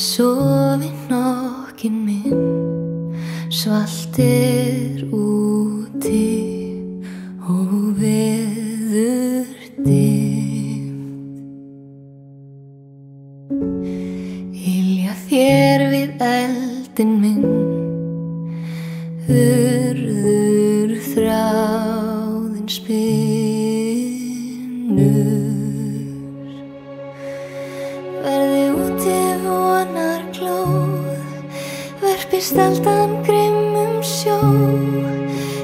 sofi nokkin minn svaltir úti og veður dimt Hilja þér við eldin minn Hörður þráðin spil Fyrst aldan grimmum sjó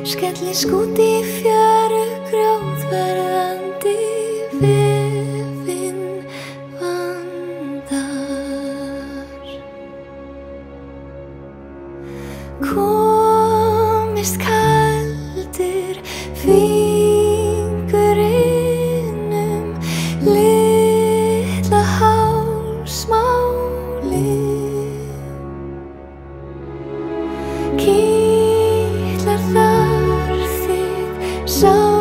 Skelli skúti fjöru grjóð Verðandi vefin vandar. Komist kaldir Fyrir so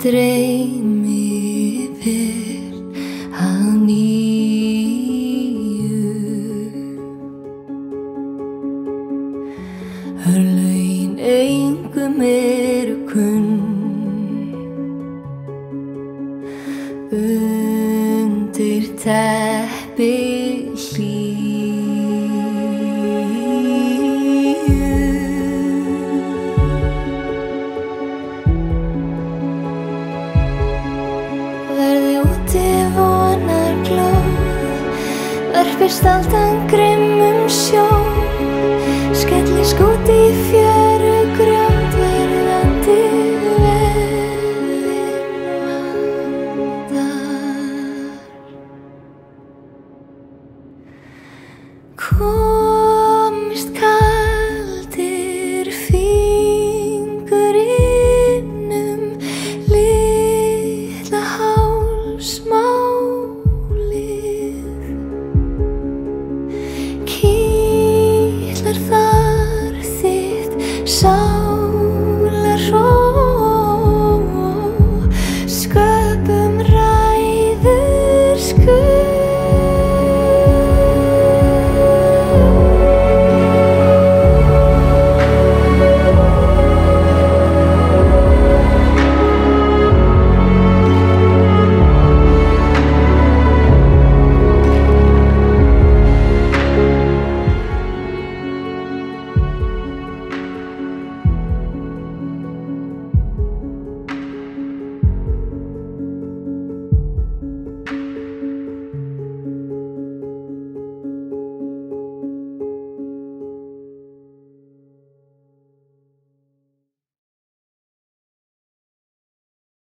Dreymi yfir að nýju Örlaugin engum eru kunn Undir teppi hlýju Verfist aldan grimmum sjó. Skelli skút í fjöru